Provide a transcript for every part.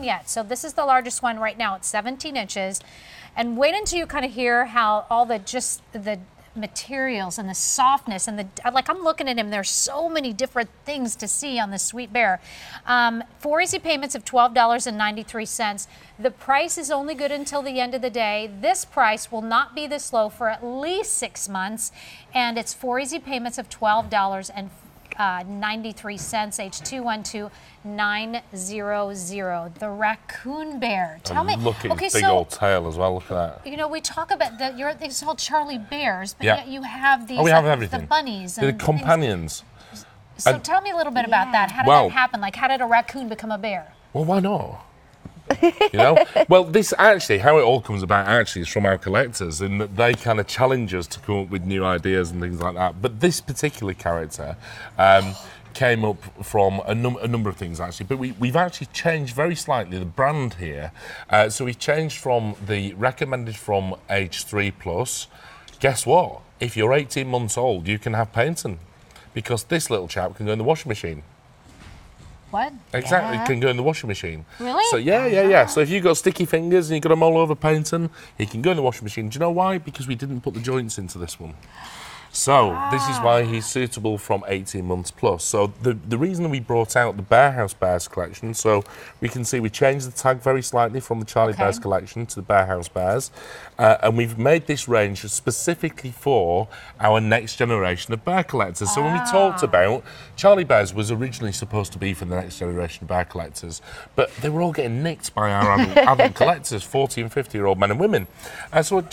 seen yet. So this is the largest one right now. It's 17 inches. And wait until you kind of hear how all the just the materials and the softness and the like i'm looking at him there's so many different things to see on the sweet bear um, four easy payments of $12.93 the price is only good until the end of the day this price will not be this low for at least six months and it's four easy payments of $12 and uh, 93 cents H212900. the raccoon bear tell me look at okay his big so old tail as well. Look at that. you know, we talk about the you're it's called Charlie Bears, but Yeah. yet you have these Oh, we have like, everything. the bunnies and the things. companions. So and- tell me a little bit about that. How did Well- that happen? Like, how did a raccoon become a bear? Well, why not? you know, well, this actually, how it all comes about actually is from our collectors, in that they kind of challenge us to come up with new ideas and things like that. But this particular character um, came up from a, num- a number of things actually. But we, we've actually changed very slightly the brand here. Uh, so we changed from the recommended from age three plus. Guess what? If you're 18 months old, you can have Paignton because this little chap can go in the washing machine. What? Exactly, it can go in the washing machine. Really? So yeah, yeah, yeah. So if you've got sticky fingers and you've got them all over Paignton, he can go in the washing machine. Do you know why? Because we didn't put the joints into this one. So this is why he's suitable from 18 months plus. So the, the reason we brought out the Bear House Bears collection, so we can see we changed the tag very slightly from the Charlie Okay. Bears collection to the Bear House Bears, uh, and we've made this range specifically for our next generation of bear collectors. So when we talked about Charlie Bears was originally supposed to be for the next generation of bear collectors, but they were all getting nicked by our adult, adult collectors, 40 and 50 year old men and women. And so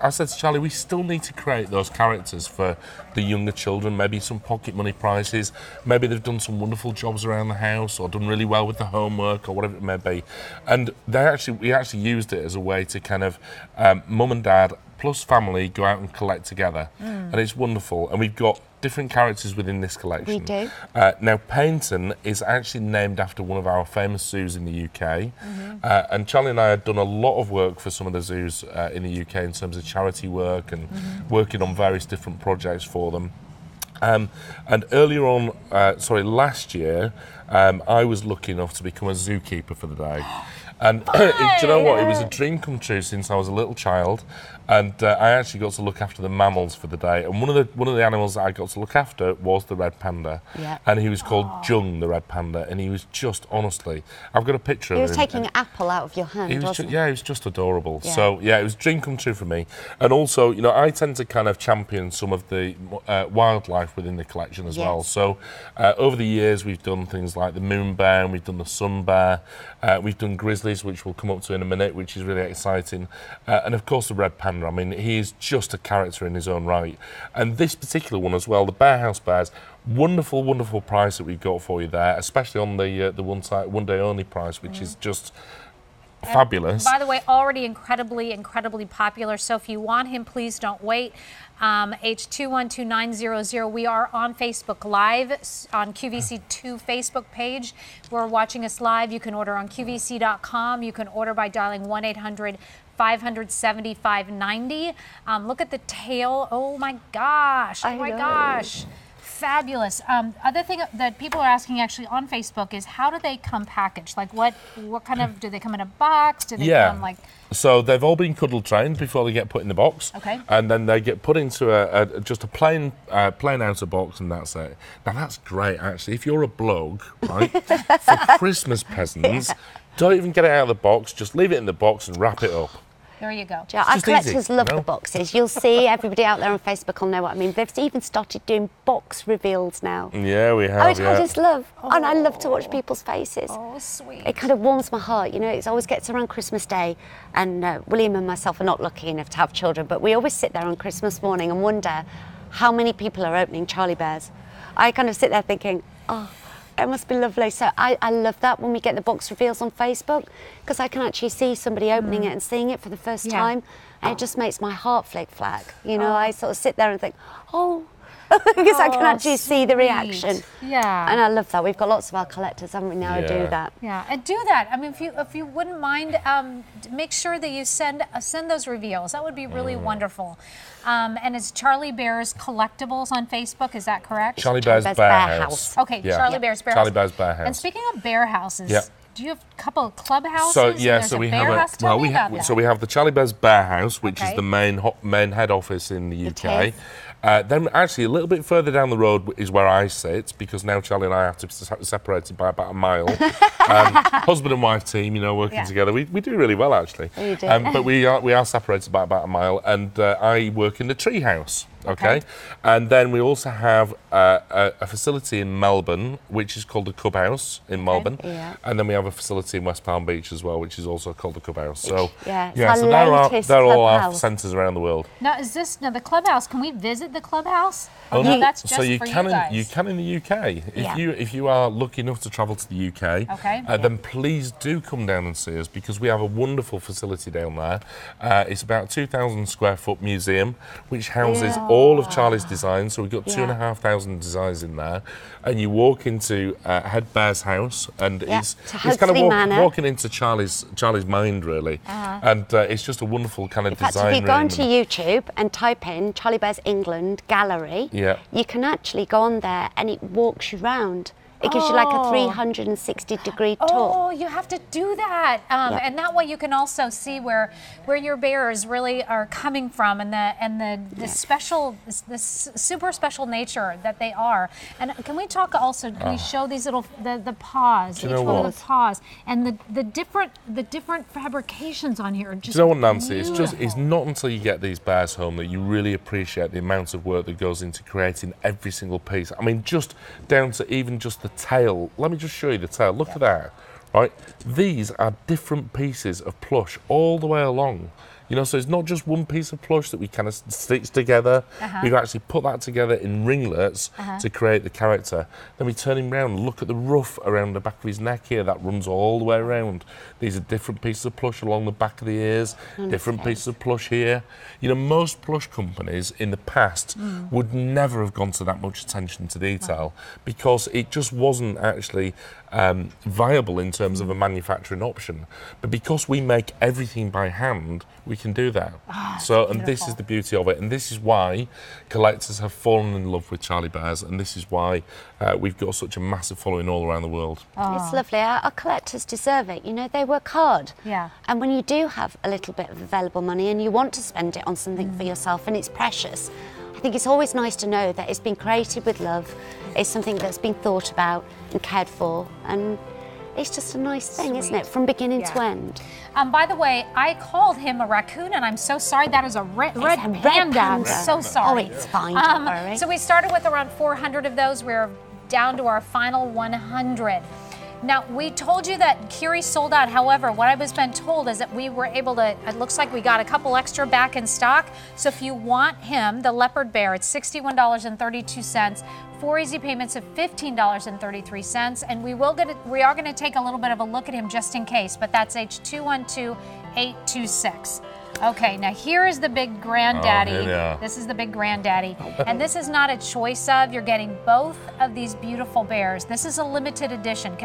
I said to Charlie, we still need to create those characters for the younger children, maybe some pocket money prizes, maybe they've done some wonderful jobs around the house or done really well with the homework or whatever it may be. And they actually, we actually used it as a way to kind of, um, mum and dad plus family go out and collect together. And it's wonderful. And we've got different characters within this collection. We do. Uh, now, Paignton is actually named after one of our famous zoos in the UK. Uh, and Charlie and I had done a lot of work for some of the zoos uh, in the UK in terms of charity work and working on various different projects for them. Um, and earlier on, uh, sorry, last year, um, I was lucky enough to become a zookeeper for the day. And do you know what? It was a dream come true since I was a little child, and uh, I actually got to look after the mammals for the day. And one of the one of the animals that I got to look after was the red panda, Yeah. and he was called Jung, the red panda, and he was just honestly, I've got a picture He of him. He was taking an apple out of your hand, He was wasn't ju- yeah, he was just adorable. Yeah. So yeah, it was a dream come true for me. And also, you know, I tend to kind of champion some of the uh, wildlife within the collection as well. So uh, over the years, we've done things like the moon bear, and we've done the sun bear, uh, we've done which we'll come up to in a minute, which is really exciting, uh, and of course the red panda. I mean, he is just a character in his own right. And this particular one as well, the Bear House Bears. Wonderful, wonderful price that we've got for you there, especially on the uh, the one side, one day only price, which is just fabulous. By the way, already incredibly, incredibly popular. So if you want him, please don't wait. Um, H212900. We are on Facebook Live on QVC2 Facebook page. We're watching us live. You can order on QVC.com. You can order by dialing 1 800 57590. Um, look at the tail. Oh my gosh. Oh I my know. gosh. Fabulous. Um, other thing that people are asking actually on Facebook is how do they come packaged? Like what what kind of do they come in a box? Do they Yeah. come like So they've all been cuddle trained before they get put in the box. Okay. And then they get put into a, a just a plain uh, plain outer box, and that's it. Now that's great, actually. If you're a blog, right, for Christmas presents, don't even get it out of the box. Just leave it in the box and wrap it up. There you go. Yeah, our just easy, collectors love you know? the boxes. You'll see everybody out there on Facebook will know what I mean. They've even started doing box reveals now. Yeah, we have. Oh, which yeah. I just love. And I love to watch people's faces. Oh, sweet. It kind of warms my heart. You know, it always gets around Christmas Day, and uh, William and myself are not lucky enough to have children, but we always sit there on Christmas morning and wonder how many people are opening Charlie Bears. I kind of sit there thinking, oh, it must be lovely. So I, I love that when we get the box reveals on Facebook because I can actually see somebody opening it and seeing it for the first Yeah. time. And it just makes my heart flick flag. You know, I sort of sit there and think, oh, because I can Oh, actually see the reaction. Yeah. And I love that. We've got lots of our collectors, haven't we, now Yeah. do that. Yeah, and do that. I mean, if you if you wouldn't mind, um, make sure that you send uh, send those reveals. That would be really Mm. wonderful. Um, and it's Charlie Bears Collectibles on Facebook. Is that correct? Charlie Bear's Bear's Bear, Bear House. House. Okay, Yeah. Charlie Bear's Bear Charlie House. Bear's Bear House. And speaking of bear houses, Yeah. do you have a couple of clubhouses? So and yeah, there's so a we bear have house? a Tell well, we about have that. so we have the Charlie Bears Bear House, which Okay. is the main ho- main head office in the UK. Is. Uh, then actually a little bit further down the road is where I sit because now Charlie and I have to be separated by about a mile. um, husband and wife team, you know, working Yeah. together. We, we do really well actually. You do. Um, but we are we are separated by about a mile, and uh, I work in the tree house. Okay. Okay. and then we also have uh, a, a facility in Melbourne, which is called the Cub House in Melbourne, Yeah. and then we have a facility in West Palm Beach as well, which is also called the Cub House. So yeah, yeah, so they're, our, they're all our centres around the world. Now, is this now the clubhouse? Can we visit the clubhouse? Oh, Or no, that's just so you for can you in, you can in the UK if Yeah. you if you are lucky enough to travel to the UK. Okay. Uh, Then please do come down and see us because we have a wonderful facility down there. Uh, it's about 2,000 square foot museum which houses all of Charlie's designs. So we've got two and a Yeah. half designs in there, and you walk into uh, Head Bear's house, and Yeah, it's it's kind of walk, walking into Charlie's Charlie's mind really, and uh, it's just a wonderful kind of In fact, design if you go onto YouTube and type in Charlie Bears England gallery, Yeah. you can actually go on there and it walks you round. It gives you like a Oh. 360 degree tour. Oh, you have to do that, um, Yeah. and that way you can also see where where your bears really are coming from, and the and the the special, this, this super special nature that they are. And can we talk also? Can we show these little the the paws, Ah. each know one of the paws, and the the different the different fabrications on here are just. Do you know what, Nancy? It's just it's not until you get these bears home that you really appreciate the amount of work that goes into creating every single piece. I mean, just down to even just the tail. Let me just show you the tail. Look at that. Right? These are different pieces of plush all the way along. You know, so it's not just one piece of plush that we kind of stitch together. Uh-huh. We've actually put that together in ringlets to create the character. Then we turn him round look at the ruff around the back of his neck here. That runs all the way around. These are different pieces of plush along the back of the ears, different pieces of plush here. You know, most plush companies in the past would never have gone to that much attention to detail because it just wasn't actually um, viable in terms of a manufacturing option. But because we make everything by hand, we can do that. so, and this is the beauty of it, and this is why collectors have fallen in love with Charlie Bears, and this is why uh, we've got such a massive following all around the world. It's lovely. Our, our collectors deserve it. You know, they work hard. Yeah. And when you do have a little bit of available money and you want to spend it on something for yourself and it's precious, I think it's always nice to know that it's been created with love, it's something that's been thought about and cared for, and it's just a nice thing, isn't it? From beginning to end. Um, by the way, I called him a raccoon, and I'm so sorry. That is a red, red, a red panda. I'm so sorry. Oh, it's fine, Um, don't. So we started with around 400 of those. We're down to our final 100. Now, we told you that Curie sold out. However, what I was been told is that we were able to, it looks like we got a couple extra back in stock. So if you want him, the leopard bear, it's $61.32. Four easy payments of $15.33. And we will get it, we are going to take a little bit of a look at him just in case, but that's H212826. Okay, now here is the big granddaddy. Oh. This is the big granddaddy. and this is not a choice of, you're getting both of these beautiful bears. This is a limited edition.